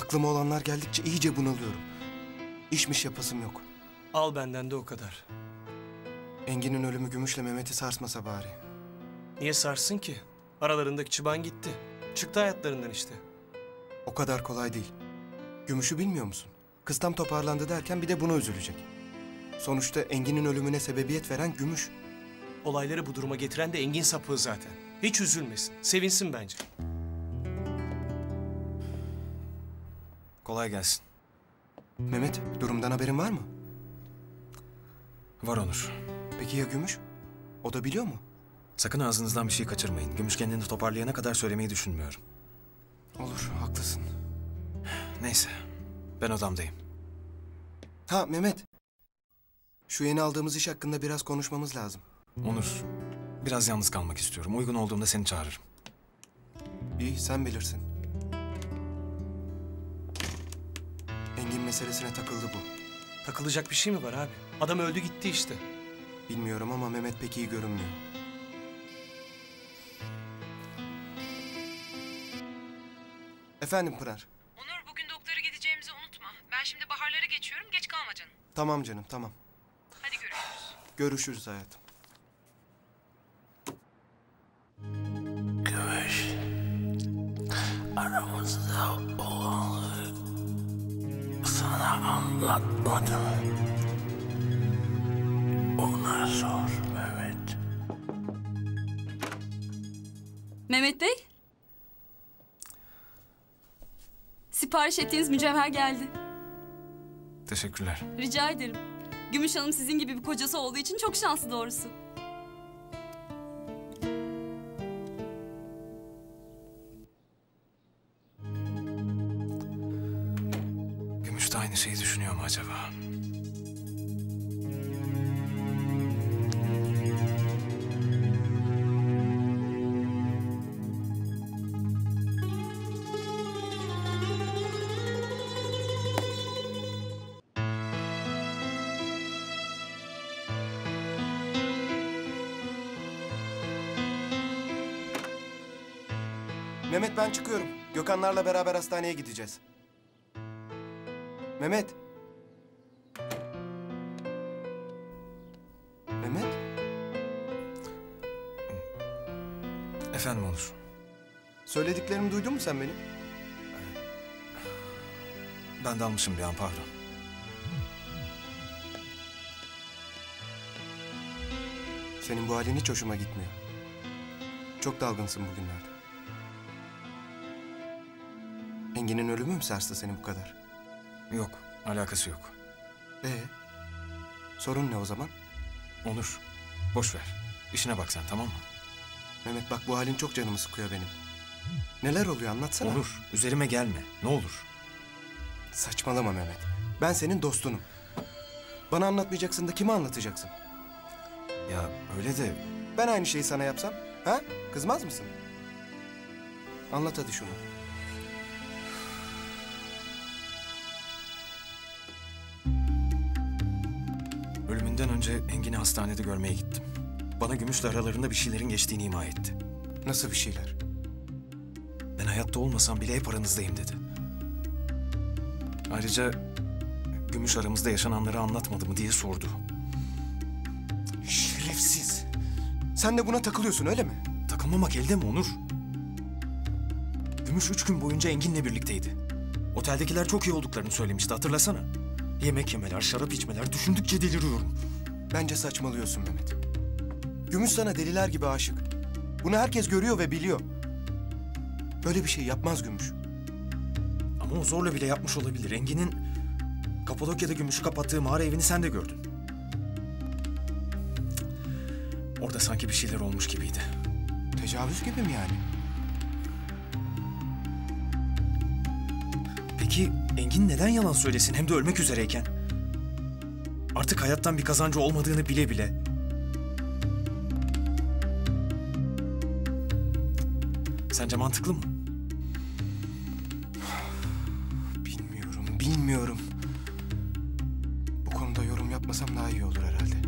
Aklıma olanlar geldikçe iyice bunalıyorum. İşmiş yapasım yok. Al benden de o kadar. Engin'in ölümü Gümüş'le Mehmet'i sarsmasa bari. Niye sarsın ki? Aralarındaki çıban gitti. Çıktı hayatlarından işte. O kadar kolay değil. Gümüş'ü bilmiyor musun? Kız tam toparlandı derken bir de buna üzülecek. Sonuçta Engin'in ölümüne sebebiyet veren Gümüş. Olayları bu duruma getiren de Engin sapığı zaten. Hiç üzülmesin. Sevinsin bence. Kolay gelsin. Mehmet, durumdan haberin var mı? Var Onur. Peki ya Gümüş? O da biliyor mu? Sakın ağzınızdan bir şey kaçırmayın. Gümüş kendini toparlayana kadar söylemeyi düşünmüyorum. Olur, haklısın. Neyse. Ben odamdayım. Ha Mehmet. Şu yeni aldığımız iş hakkında biraz konuşmamız lazım. Onur, biraz yalnız kalmak istiyorum. Uygun olduğumda seni çağırırım. İyi, sen bilirsin. Engin meselesine takıldı bu. Takılacak bir şey mi var abi? Adam öldü gitti işte. Bilmiyorum ama Mehmet pek iyi görünmüyor. Efendim Pınar. Onur bugün doktora gideceğimizi unutma. Ben şimdi baharlara geçiyorum. Geç kalma canım. Tamam canım, tamam. Hadi görüşürüz. Görüşürüz hayatım. Gümüş. Aramızda sana anlatmadım. Ona sor Mehmet. Mehmet Bey? Sipariş ettiğiniz mücevher geldi. Teşekkürler. Rica ederim. Gümüş Hanım sizin gibi bir kocası olduğu için çok şanslı doğrusu. Aynı şeyi düşünüyor mu acaba? Mehmet ben çıkıyorum. Gökhanlarla beraber hastaneye gideceğiz. Mehmet. Mehmet? Efendim Onur. Söylediklerimi duydun mu sen benim? Ben dalmışım bir an pardon. Senin bu halin hiç hoşuma gitmiyor. Çok dalgınsın bugünlerde. Engin'in ölümü mü sarstı seni bu kadar? Yok, alakası yok. Ee, sorun ne o zaman? Onur, boş ver. İşine bak sen tamam mı? Mehmet bak bu halin çok canımı sıkıyor benim. Neler oluyor anlatsana. Onur, üzerime gelme. Ne olur. Saçmalama Mehmet. Ben senin dostunum. Bana anlatmayacaksın da kime anlatacaksın? Ya öyle de Ben aynı şeyi sana yapsam, ha? Kızmaz mısın? Anlat hadi şunu. Ölümünden önce Engin'i hastanede görmeye gittim. Bana Gümüş'le aralarında bir şeylerin geçtiğini ima etti. Nasıl bir şeyler? Ben hayatta olmasam bile hep aranızdayım dedi. Ayrıca Gümüş aramızda yaşananları anlatmadı mı diye sordu. Şerefsiz. Sen de buna takılıyorsun öyle mi? Takılmamak elde mi Onur? Gümüş üç gün boyunca Engin'le birlikteydi. Oteldekiler çok iyi olduklarını söylemişti hatırlasana. Yemek yemeler, şarap içmeler düşündükçe deliriyorum. Bence saçmalıyorsun Mehmet. Gümüş sana deliler gibi aşık. Bunu herkes görüyor ve biliyor. Böyle bir şey yapmaz Gümüş. Ama o zorla bile yapmış olabilir. Engin'in Kapadokya'da Gümüş'ü kapattığı mağara evini sen de gördün. Orada sanki bir şeyler olmuş gibiydi. Tecavüz gibi mi yani? Peki Engin neden yalan söylesin hem de ölmek üzereyken? Artık hayattan bir kazancı olmadığını bile bile. Sence mantıklı mı? Bilmiyorum, bilmiyorum. Bu konuda yorum yapmasam daha iyi olur herhalde.